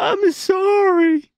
I'm sorry.